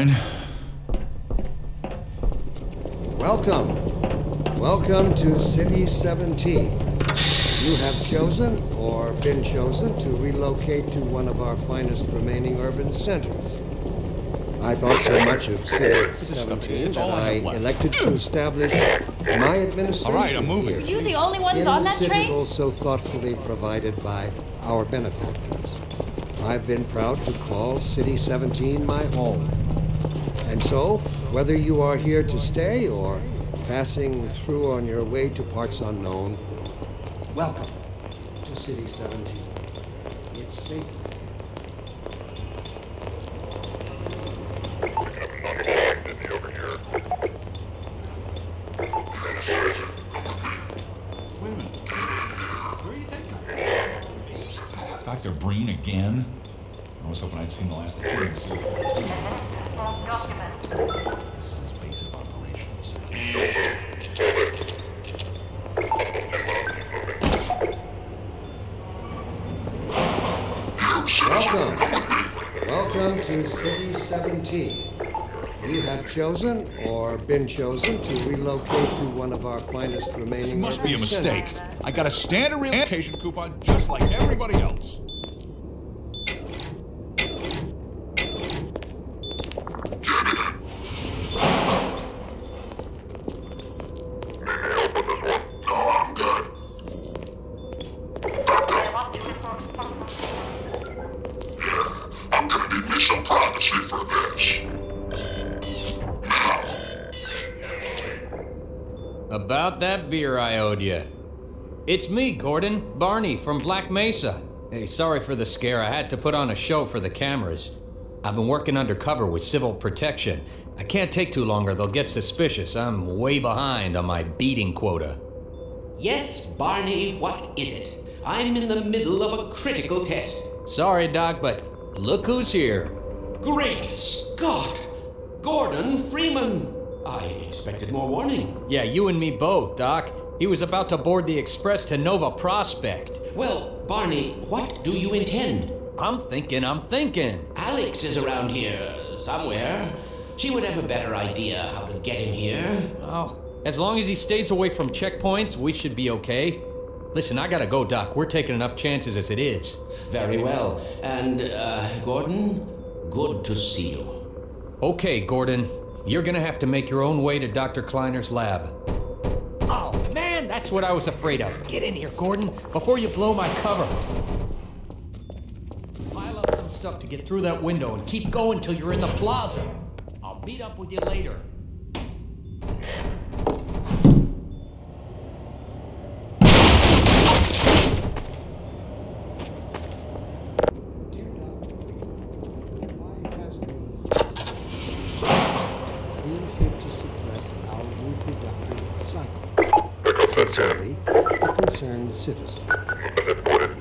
End of the line. Welcome. Welcome to City 17. You have chosen or been chosen to relocate to one of our finest remaining urban centers. I thought so much of City 17 that all I I left. elected to establish my administration. All right, I'm moving. here Are you the only ones in on that city train? also thoughtfully provided by our benefactors. I've been proud to call City 17 my home. And so, whether you are here to stay or passing through on your way to parts unknown, welcome to City 17. It's safe. Wait a minute. Where are you taking Dr. Breen again? I was hoping I'd seen the last of him in City 14. This is his base of operations. Welcome. Welcome to City 17. You have chosen or been chosen to relocate to one of our finest remaining. This must be a mistake. I got a standard relocation coupon just like everybody else. I'm gonna need me some privacy for this. About that beer I owed you. It's me, Gordon, Barney from Black Mesa. Hey, sorry for the scare. I had to put on a show for the cameras. I've been working undercover with civil protection. I can't take too long or they'll get suspicious. I'm way behind on my beating quota. Yes, Barney, what is it? I'm in the middle of a critical test. Sorry, Doc, but look who's here. Great Scott! Gordon Freeman! I expected more warning. Yeah, you and me both, Doc. He was about to board the express to Nova Prospekt. Well, Barney, what do you intend? I'm thinking, I'm thinking. Alex is around here somewhere. She would have a better idea how to get him here. Oh, as long as he stays away from checkpoints, we should be okay. Listen, I gotta go, Doc. We're taking enough chances as it is. Very well. And, uh, Gordon, good to see you. Okay, Gordon. You're gonna have to make your own way to Dr. Kleiner's lab. That's what I was afraid of. Get in here, Gordon, before you blow my cover. Pile up some stuff to get through that window and keep going till you're in the plaza. I'll meet up with you later. Cycle? A concerned citizen.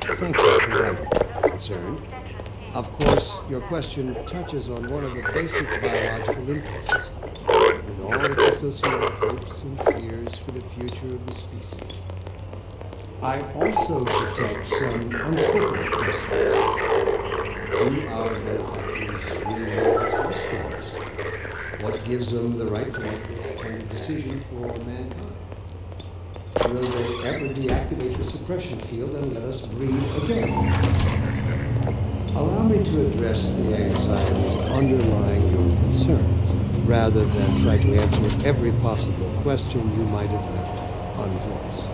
Thank you for writing. Concerned. Of course, your question touches on one of the basic biological impulses. with all its associated hopes and fears for the future of the species. I also detect some unspoken questions. Do our benefactors really know what's best for us? What gives them the right to make this kind of decision for mankind? Will they ever deactivate the suppression field and let us breathe again? Allow me to address the anxieties underlying your concerns, rather than try to answer every possible question you might have left unvoiced.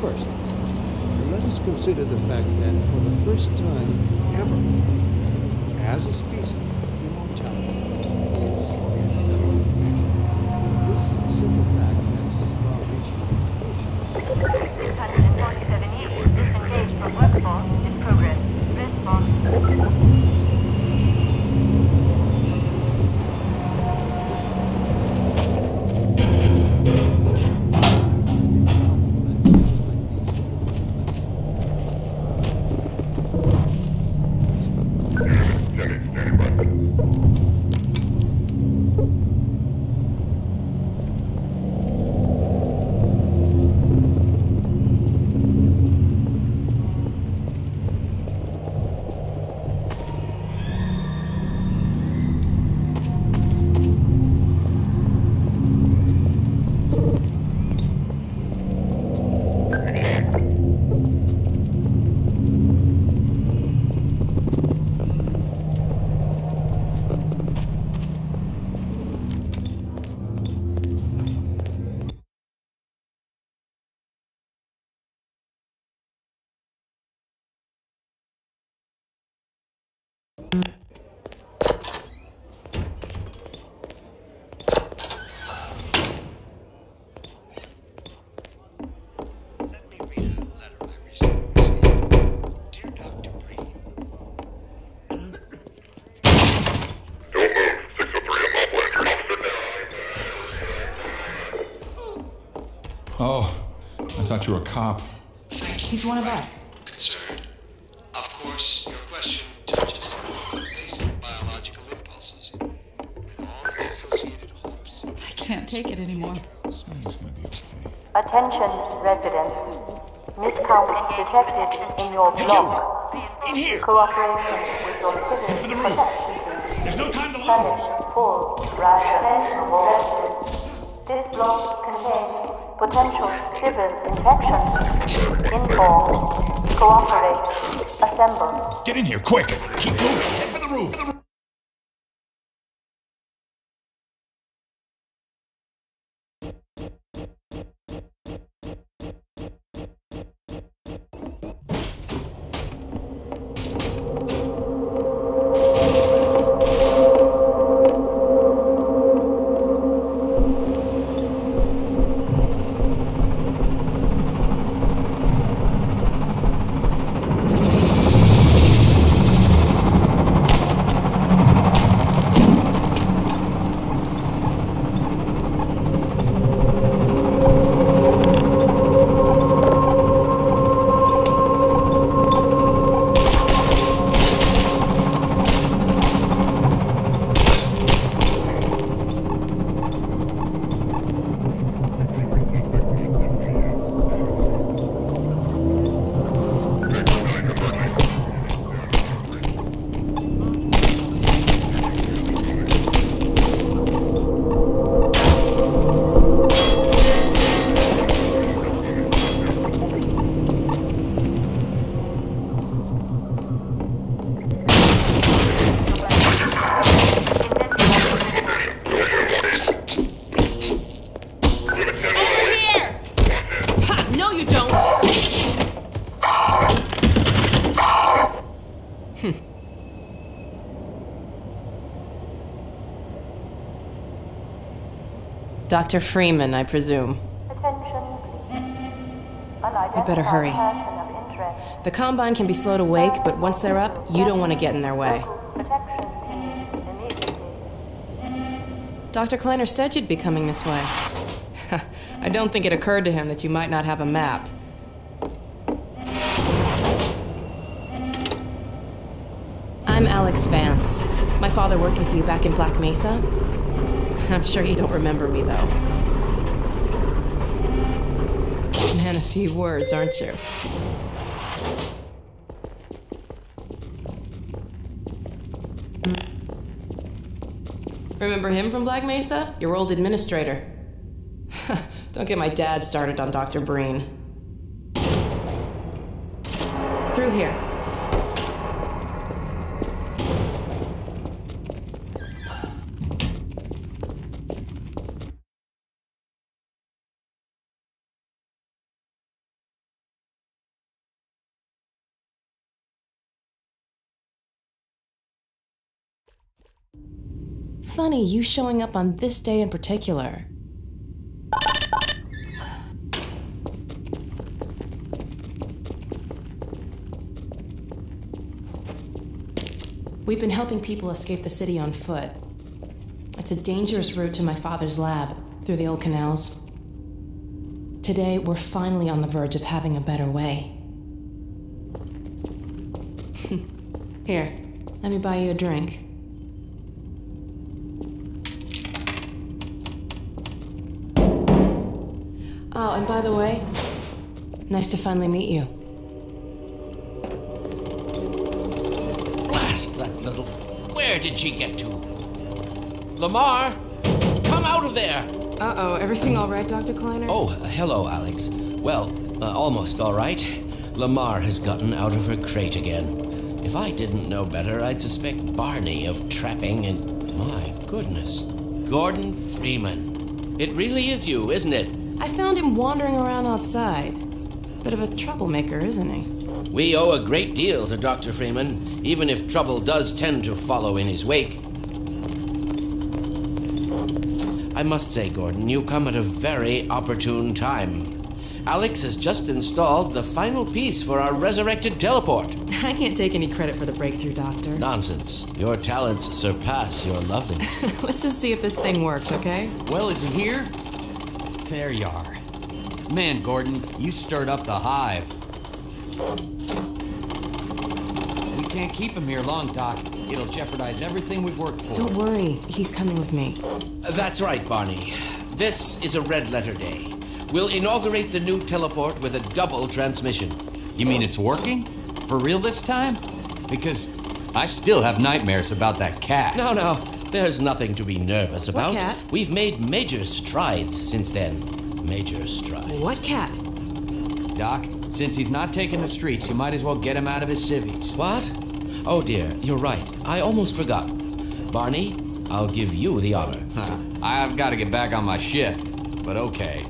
First, let us consider the fact that for the first time ever, as a species, Oh, I thought you were a cop. thank you. He's one of us. Concerned. Of course, your question touches on basic biological impulses, with all its associated hopes. I can't take it anymore. He's gonna be okay. Attention, residents. Miscount detected in your block. In here! Cooperation with your citizens the room. protects There's no time to lose! full ration residents. This block contains potential trivial infections. Inform. Cooperate. Assemble. Get in here, quick! Keep moving! Dr. Freeman, I presume. You better hurry. Person of interest. The Combine can be slow to wake, but once they're up, you don't want to get in their way. Protection team immediately. Dr. Kleiner said you'd be coming this way. I don't think it occurred to him that you might not have a map. I'm Alex Vance. My father worked with you back in Black Mesa. I'm sure you don't remember me, though. Man, a few words, aren't you? Remember him from Black Mesa? Your old administrator. Don't get my dad started on Dr. Breen. Through here. Funny, you showing up on this day in particular. We've been helping people escape the city on foot. It's a dangerous route to my father's lab, through the old canals. Today, we're finally on the verge of having a better way. Here, let me buy you a drink. Oh, and by the way, nice to finally meet you. Blast that little. Where did she get to? Lamarr! Come out of there! Uh oh, everything all right, Dr. Kleiner? Oh, hello, Alex. Well, uh, almost all right. Lamarr has gotten out of her crate again. If I didn't know better, I'd suspect Barney of trapping and. My goodness. Gordon Freeman. It really is you, isn't it? I found him wandering around outside. Bit of a troublemaker, isn't he? We owe a great deal to Dr. Freeman, even if trouble does tend to follow in his wake. I must say, Gordon, you come at a very opportune time. Alex has just installed the final piece for our resurrected teleport. I can't take any credit for the breakthrough, Doctor. Nonsense. Your talents surpass your loveliness. Let's just see if this thing works, okay? Well, he here? There you are. Man, Gordon, you stirred up the hive. We can't keep him here long, Doc. It'll jeopardize everything we've worked for. Don't worry, he's coming with me. That's right, Barney. This is a red letter day. We'll inaugurate the new teleport with a double transmission. You mean it's working? For real this time? Because I still have nightmares about that cat. No, no, there's nothing to be nervous about. cat? We've made major strides since then. Major strides. What cat? Doc, since he's not taking the streets, you might as well get him out of his civvies. What? Oh dear, you're right. I almost forgot. Barney, I'll give you the honor. Huh. I've got to get back on my shift, but okay.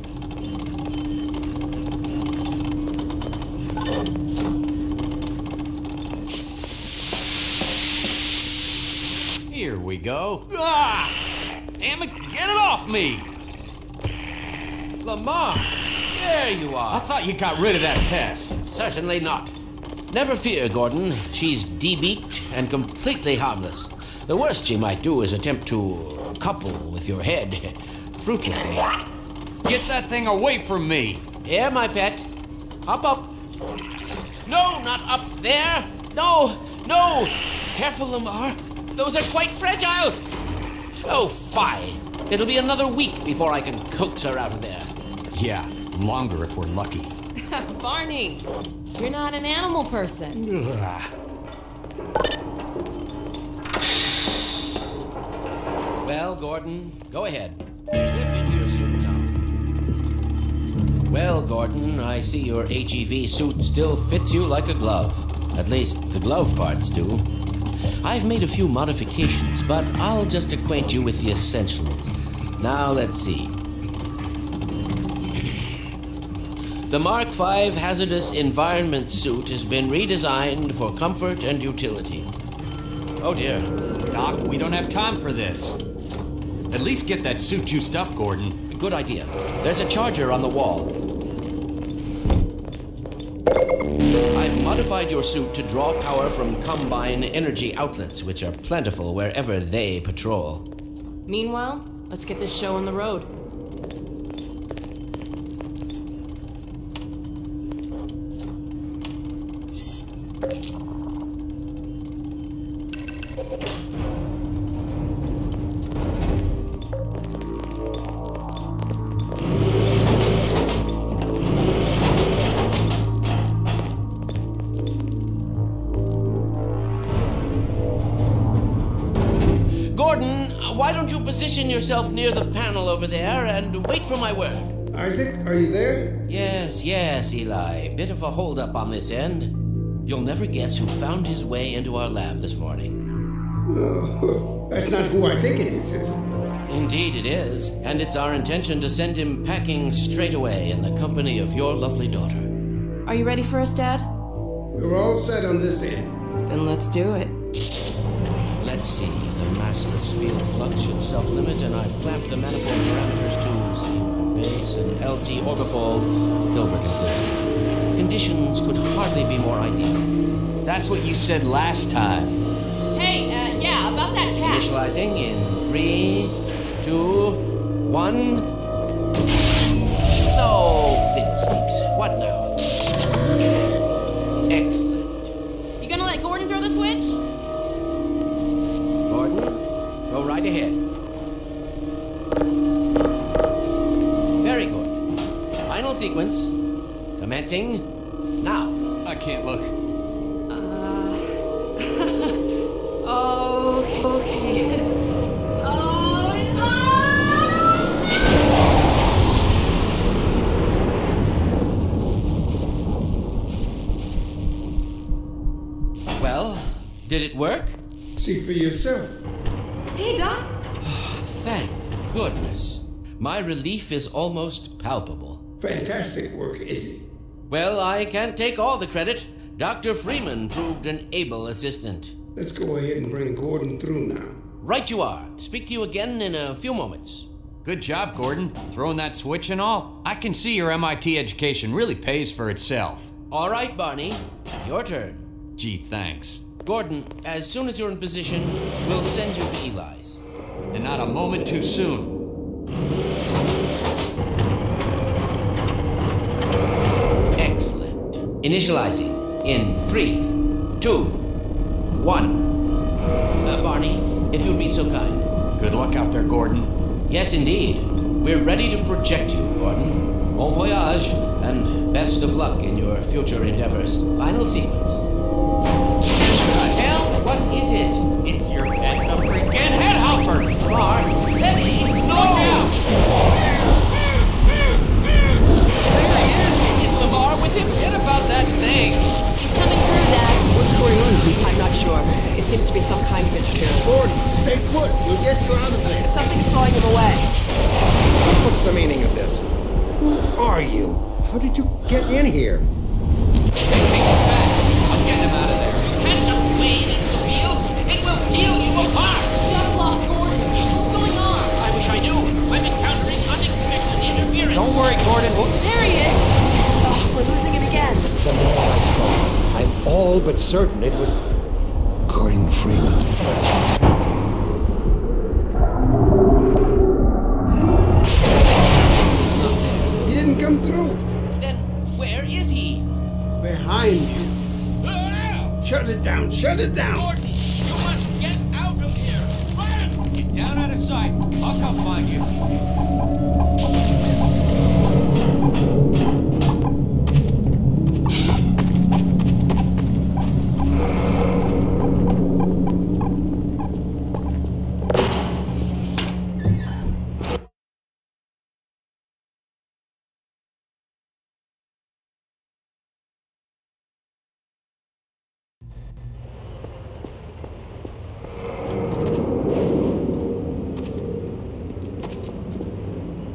Here we go. Ah! Damn it, get it off me! Lamarr, there you are. I thought you got rid of that pest. Certainly not. Never fear, Gordon. She's debeaked and completely harmless. The worst she might do is attempt to couple with your head. Fruitlessly. Get that thing away from me! Here, my pet. Hop up. No, not up there. No, no. Careful, Lamarr. Those are quite fragile. Oh, fie. It'll be another week before I can coax her out of there. Yeah, longer if we're lucky. Barney, you're not an animal person. Well, Gordon, go ahead. Slip into your suit now. Well, Gordon, I see your HEV suit still fits you like a glove. At least the glove parts do. I've made a few modifications, but I'll just acquaint you with the essentials. Now, let's see. The Mark V hazardous environment suit has been redesigned for comfort and utility. Oh dear. Doc, we don't have time for this. At least get that suit juiced up, Gordon. Good idea. There's a charger on the wall. I've modified your suit to draw power from Combine energy outlets, which are plentiful wherever they patrol. Meanwhile, let's get this show on the road. Position yourself near the panel over there and wait for my word? Isaac, are you there? Yes, yes, Eli. Bit of a holdup on this end. You'll never guess who found his way into our lab this morning. Oh, that's not who I think it is. is it? Indeed, it is. And it's our intention to send him packing straight away in the company of your lovely daughter. Are you ready for us, Dad? We're all set on this end. Then let's do it. Let's see. Massless field flux should self limit, and I've clamped the manifold parameters to C base and LT orbifold, Hilbert inclusive. Conditions could hardly be more ideal. That's what you said last time. Hey, uh, yeah, about that cat. Initializing in three, two, one. No fiddlesticks. What now? Excellent. Right ahead. Very good. Final sequence. Commencing now. I can't look. Uh, okay. Okay. Oh, it's on! Well, did it work? See for yourself. Hey, Doc. Thank goodness. My relief is almost palpable. Fantastic work, Izzy. Well, I can't take all the credit. Dr. Freeman proved an able assistant. Let's go ahead and bring Gordon through now. Right you are. Speak to you again in a few moments. Good job, Gordon. Throwing that switch and all. I can see your MIT education really pays for itself. All right, Barney. Your turn. Gee, thanks. Gordon, as soon as you're in position, we'll send you to Eli's. And not a moment too soon. Excellent. Initializing in three, two, one. Uh, Barney, if you'd be so kind. Good luck out there, Gordon. Yes, indeed. We're ready to project you, Gordon. Bon voyage, and best of luck in your future endeavors. Final sequence. The hell? What is it? It's your head, Who are you? How did you get in here? Him again. The man I saw. I'm all but certain it was Gordon Freeman. He didn't come through. Then where is he? Behind you. Ah! Shut it down. Shut it down. Gordon, you must get out of here! Run! get down out of sight. I'll come find you.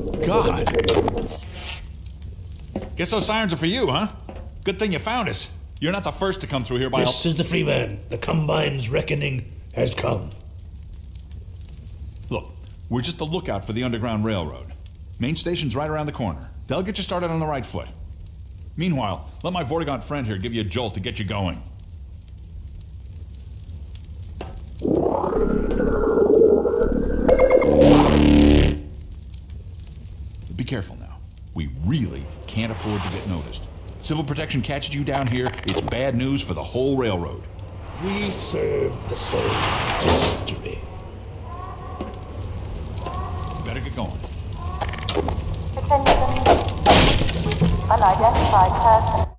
God. Guess those sirens are for you, huh? Good thing you found us. You're not the first to come through here by This is the free Freeman. The Combine's reckoning has come. Look, we're just a lookout for the Underground Railroad. Main station's right around the corner. They'll get you started on the right foot. Meanwhile, let my Vortigaunt friend here give you a jolt to get you going. Get noticed. Civil protection catches you down here, it's bad news for the whole railroad. We serve the soul history. Better get going. Attention. Unidentified person.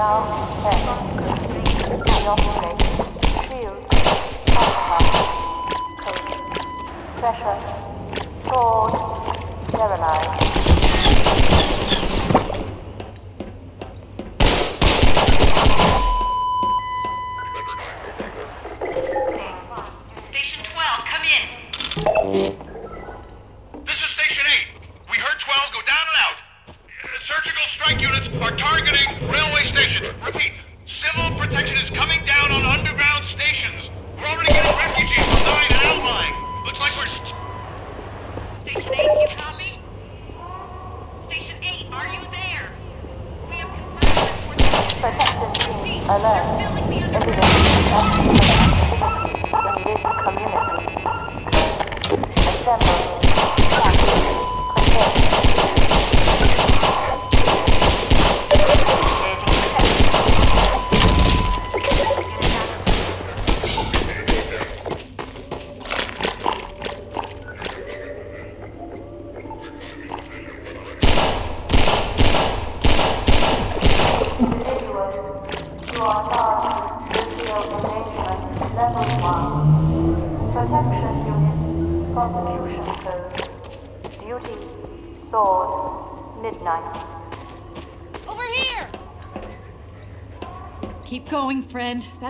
Now in effect. Inoculate. Shield. Alcohol. Code. Pressure. Sword. Sterilize.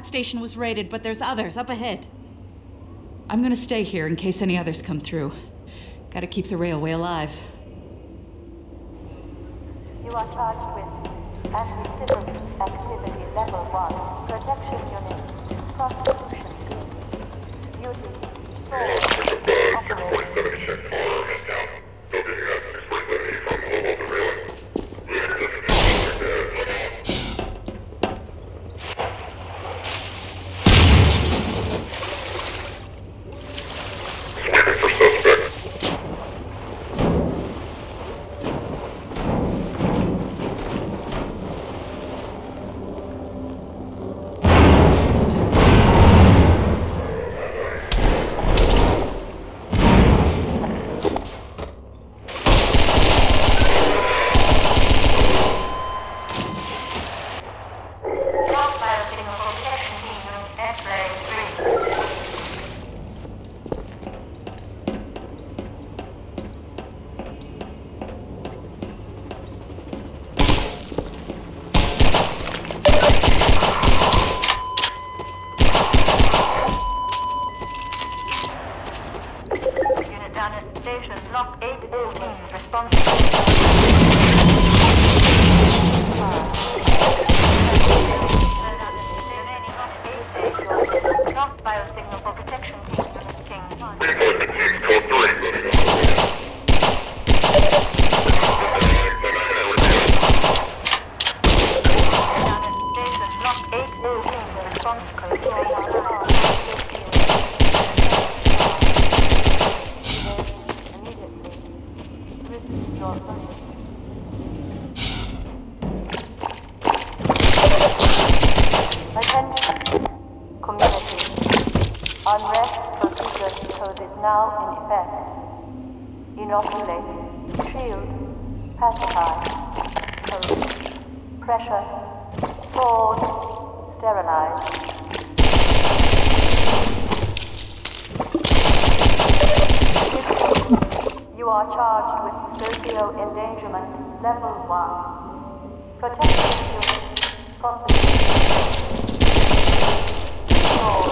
That station was raided, but there's others up ahead. I'm gonna stay here in case any others come through. Gotta keep the railway alive. You are charged with anti-civil activity level 1. Protection unit, prosecution team. Duty, now in effect. Inoculate, shield, pacify, code, pressure, sword, sterilize. You are charged with socio-endangerment level 1. Protection unit, prosecution. Sword,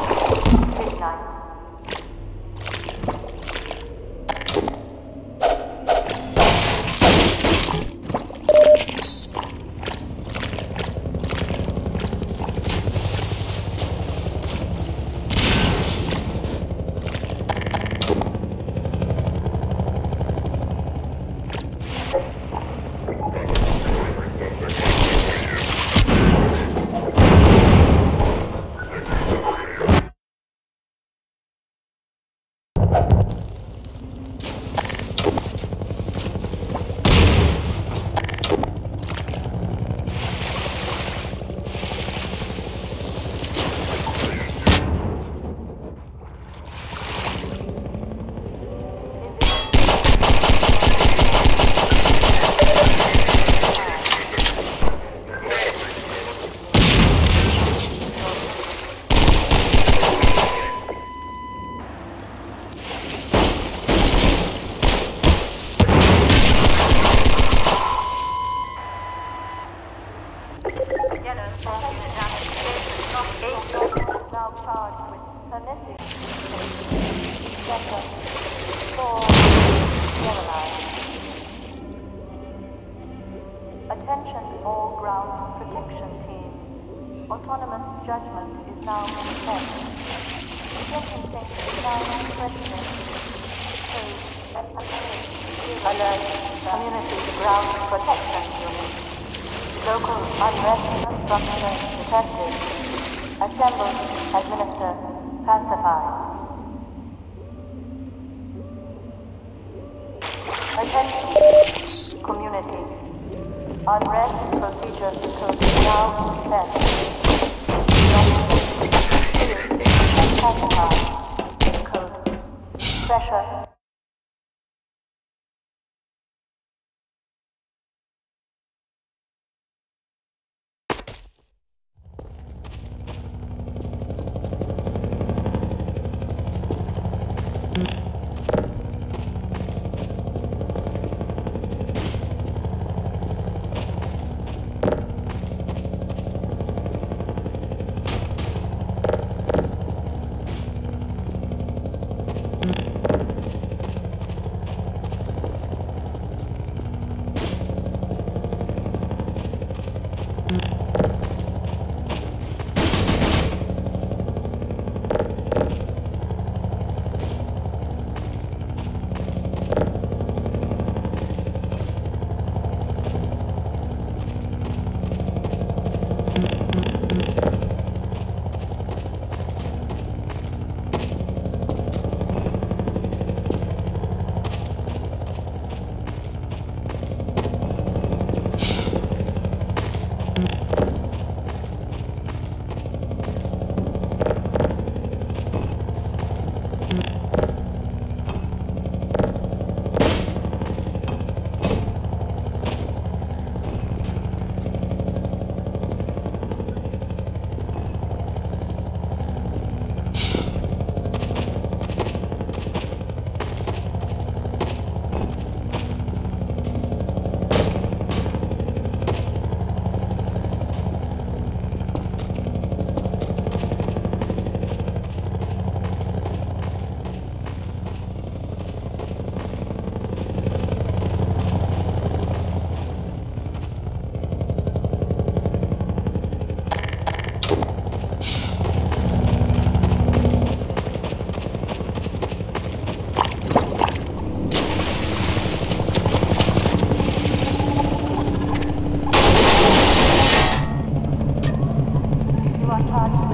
Attention, community. Unrest procedure code now. Pacify. Code. Pressure Blackhawks